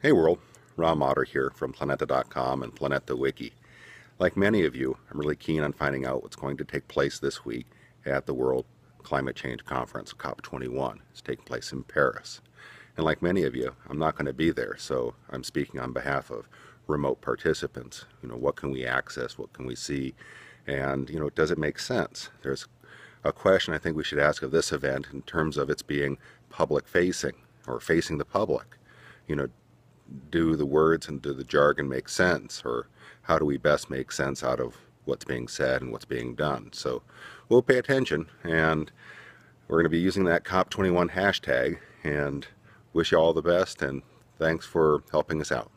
Hey world, Ron Mader here from Planeta.com and Planeta Wiki. Like many of you, I'm really keen on finding out what's going to take place this week at the World Climate Change Conference, COP21. It's taking place in Paris. And like many of you, I'm not going to be there, so I'm speaking on behalf of remote participants. You know, what can we access? What can we see? And, you know, does it make sense? There's a question I think we should ask of this event in terms of its being public facing or facing the public. You know, do the words and do the jargon make sense or how do we best make sense out of what's being said and what's being done? So we'll pay attention and we're going to be using that cop21 hashtag and wish you all the best and thanks for helping us out